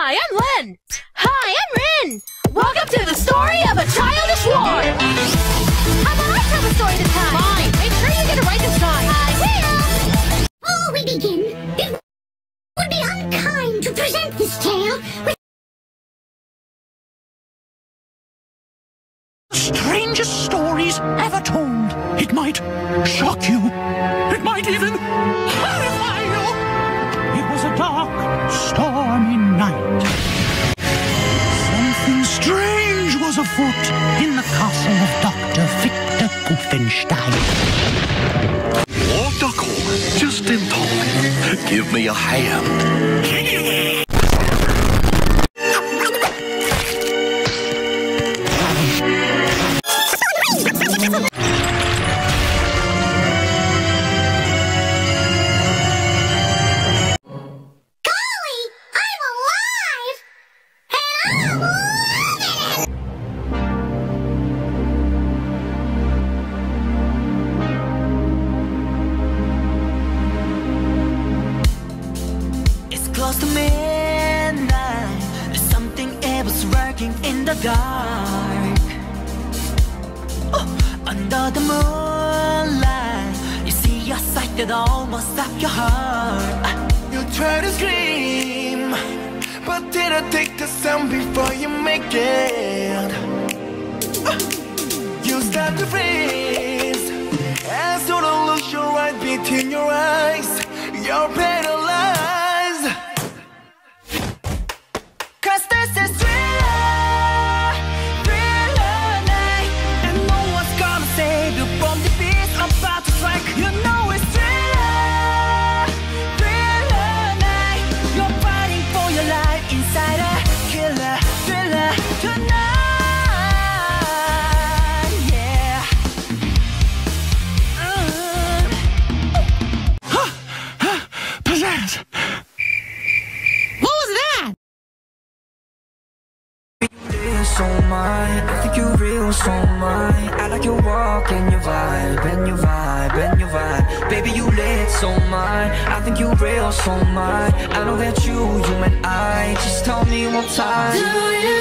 Hi, I'm Len. Hi, I'm Rin. Welcome to the story of a childish war. How about I tell the story this time? Fine. Make sure you get it right this time. I will. Before we begin, it would be unkind to present this tale with strangest stories ever told. It might shock you. It might even horrify you. Was a dark, stormy night. Something strange was afoot in the castle of Dr. Victor Pufenstein. Oh, Duckle, just in time. Give me a hand. Close to midnight. There's something evil's lurking in the dark. Oh, under the moonlight, you see a sight that almost stops your heart. You try to scream, but did I take the sound before you make it? Uh, You start to freeze as you don't lose your right between your eyes. This is so mine. I think you're real so mine. I like your walk and your vibe and your vibe and your vibe. Baby, you lit so mine. I think you real so mine. I know that you, you and I. Just tell me one time. Do you